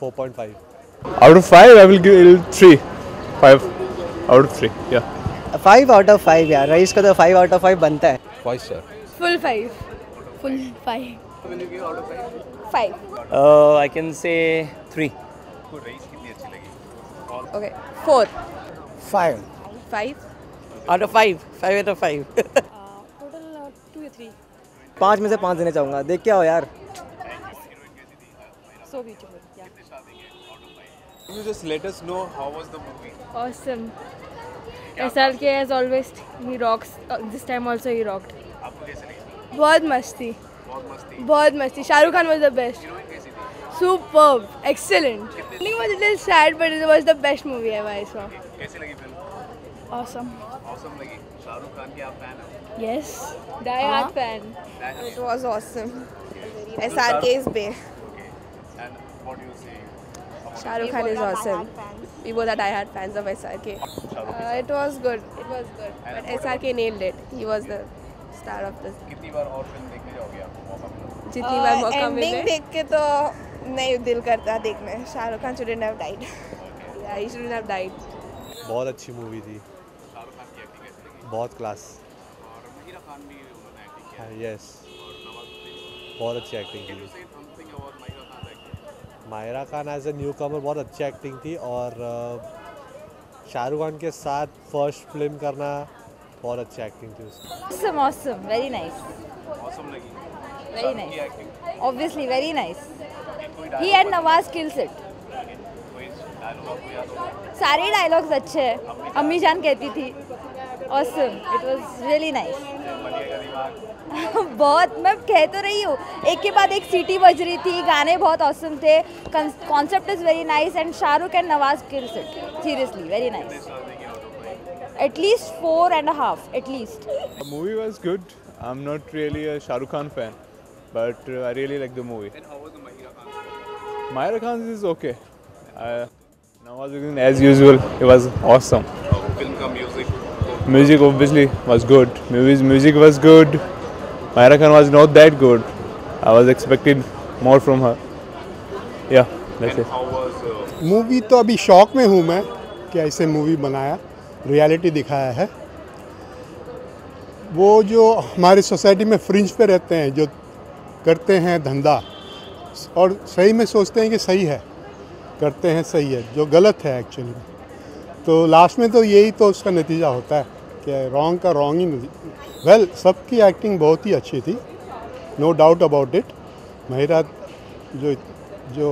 4.5. Out of five, I will give it three. Five out of three. Yeah. Five out of five यार रईस को तो five out of five बनता है Five star. Full five. Full five. Five. Uh, I can say three. Okay. Four. Five Five. Out of five five out of five Total uh, two or three. पाँच में से पाँच देना चाहूँगा देख के आओ यार So beautiful. Yeah. Can you just let us know how was the movie? Awesome. SRK as always he rocks. Uh, this time also he rocked. आपको कैसे लगी बहुत मस्ती बहुत मस्ती बहुत मस्ती Shahrukh Khan was the best superb excellent it was a little sad but it was the best movie ever I saw कैसे लगी फ़िल्म awesome औसम लगी शाहरुख खान के आप फ़ैन हो yes die hard fan It was awesome. SRK is and what do Shah Rukh Khan is awesome. We both are diehard fans of SRK. Uh, it was good. It was good. But SRK nailed it. He was the star of the. कितनी बार और film देखने जाओगे आपको मौका मिला जितनी बार मौका मिले एंडिंग देख के तो नहीं दिल करता देखने Shahrukh Khan shouldn't have died. Yeah, he shouldn't have died. बहुत अच्छी मूवी थी शाहरुख खान की एक्टिंग कैसे लगी बहुत क्लास और महिरा खान भी उन्होंने एक्टिंग किया यस और नवाजुद्दीन बहुत अच्छी एक्टिंग की Mahira Khan as a new comer बहुत अच्छी एक्टिंग थी और शाहरुख खान के साथ फ़र्स्ट फ़िल्म करना बहुत अच्छी एक्टिंग थी उसकी Awesome, awesome. Very nice. Awesome लगी Very की nice. Acting Obviously, very nice. कोई He and Nawaz kills it. कोई डायलॉग आपको याद हो सारे डायलॉग्स अच्छे हैं अम्मी जान कहती थी awesome. It was really nice. बहुत मैं कह तो रही हूँ। एक के बाद एक सीटी बज रही थी गाने बहुत औसम थे। Concept is very nice and Shahrukh and Nawaz kills seriously very nice at least four and half at least movie was good I am not really Shahrukh Khan fan but I really like the movie Mahira Khan is okay Nawaz as usual it was awesome film का music Music obviously was good. Movies, music was good. Myra Khan was not that good. I was expecting more from her. Yeah, that's and it. How was movie तो अभी शौक में हूँ मैं कि ऐसे movie बनाया रियलिटी दिखाया है वो जो हमारी सोसाइटी में फ्रिंज पे रहते हैं जो करते हैं धंधा और सही में सोचते हैं कि सही है करते हैं सही है जो गलत है एक्चुअली तो लास्ट में तो यही तो उसका नतीजा होता है कि रॉन्ग का रॉन्ग ही नहीं वेल well, सबकी एक्टिंग बहुत ही अच्छी थी no doubt about it Mahira जो जो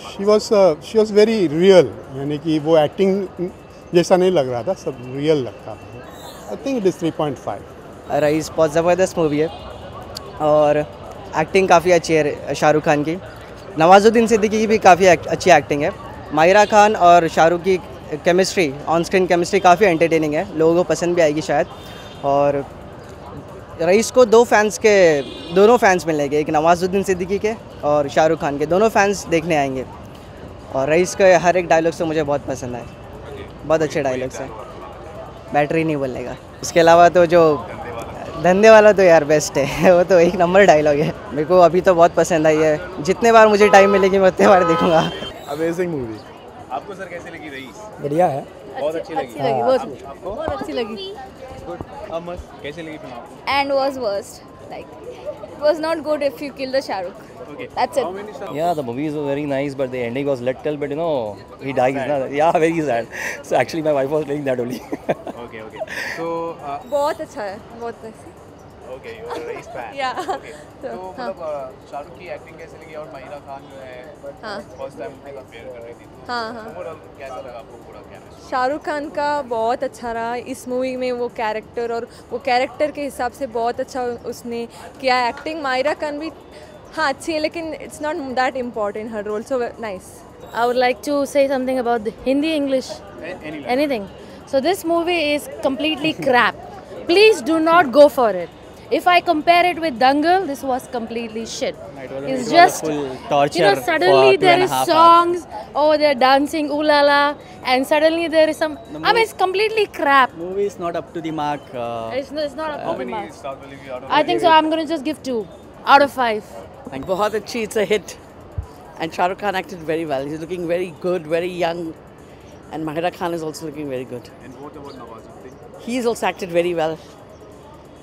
she was she was very real यानी कि वो एक्टिंग जैसा नहीं लग रहा था सब रियल लगता था। I think it is three point five Raees बहुत ज़बरदस्त मूवी है। और एक्टिंग काफ़ी अच्छी है शाहरुख खान की। नवाजुद्दीन सिद्दीकी की भी काफ़ी अच्छी एक्टिंग है। मायरा खान और शाहरुख की केमिस्ट्री ऑन स्क्रीन केमिस्ट्री काफ़ी एंटरटेनिंग है, लोगों को पसंद भी आएगी शायद। और रईस को दो फैंस के, दोनों फैंस मिलेंगे, एक नवाजुद्दीन सिद्दीकी के और शाहरुख खान के। दोनों फैंस देखने आएँगे। और रईस के हर एक डायलॉग से मुझे बहुत पसंद आए बहुत अच्छे डायलॉग्स हैं। बैटरी नहीं बोलेगा। उसके अलावा तो जो, धंधे वाला तो यार बेस्ट है। वो तो एक नंबर डायलॉग है। मेरे को अभी तो बहुत पसंद आई है। जितने बार मुझे टाइम मिलेगी, मैं उतने बार देखूँगा। अमेजिंग मूवी आपको सर कैसे लगी रईस बढ़िया है बहुत अच्छी लगी अच्छी लगी बहुत आपको बहुत अच्छी लगी गुड अमस कैसे लगी फ़िल्म आपको and was worst like it was not good if you kill the Shahrukh Okay. that's it? Yeah, the movie is very nice, but the ending was little bit, you know, he dies. Na? Yeah, very sad. So actually, my wife was playing that only. Okay, okay. So, uh, बहुत अच्छा है बहुत अच्छी a race fan. Yeah. Okay. तो मतलब uh, Shahrukh की acting कैसे लगी और महिरा खान जो है हाँ। फ़र्स्ट टाइम उनके साथ फेयर कर रही थी तो हाँ, हाँ। ओवरऑल कैसा लगा आपको पूरा शाहरुख खान का बहुत अच्छा रहा इस मूवी में वो कैरेक्टर और वो कैरेक्टर के हिसाब से बहुत अच्छा उसने किया एक्टिंग मायरा खान भी हाँ अच्छी है लेकिन it's not that important her role so nice I would like to say something about the Hindi, English, anything. So this movie is completely crap. Please do not go for it. If I compare it with Dangal, this was completely shit. It's just just you know suddenly there is songs, hours. oh they're dancing ooh la la, and suddenly there is some. The movie, I mean, it's completely crap. Movie is not up to the mark. Uh, it's, it's not uh, up to uh, the mark. I think so. I'm gonna just give two out of five. Thank you. Achhi, it's a hit, and Shah Rukh Khan acted very well. He's looking very good, very young, and Mahira Khan is also looking very good. And what about Nawaz? He's also acted very well.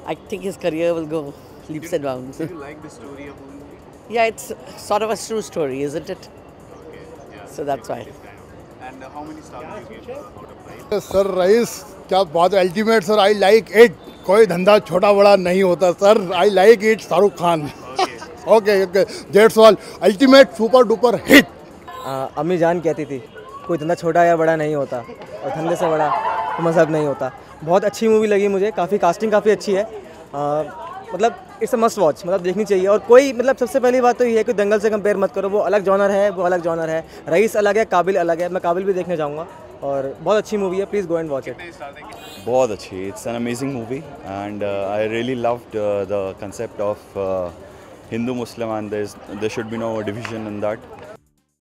I think his career will go leaps and bounds. Do you like the story of the movie? yeah, it's sort of a true story, isn't it? Okay, yeah. So that's why. And uh, how many stars do you get uh, out of five? Sir Raees क्या बात ultimate sir I like it कोई धंधा छोटा बड़ा नहीं होता sir I like it Shahrukh Khan okay okay that's all ultimate super duper hit अम्मी जान कहती थी कोई धंधा छोटा या बड़ा नहीं होता और धंधे से बड़ा मज़हब नहीं होता बहुत अच्छी मूवी लगी मुझे। काफ़ी कास्टिंग काफ़ी अच्छी है। आ, मतलब इट्स अ मस्ट वॉच मतलब देखनी चाहिए। और कोई मतलब सबसे पहली बात तो ये है कि दंगल से कंपेयर मत करो। वो अलग जॉनर है वो अलग जॉनर है। रईस अलग है काबिल अलग है। मैं काबिल भी देखने जाऊँगा। और बहुत अच्छी मूवी है। Please go and watch it बहुत अच्छी। It's an amazing movie and I really loved the concept of Hindu Muslim and there should be no division in that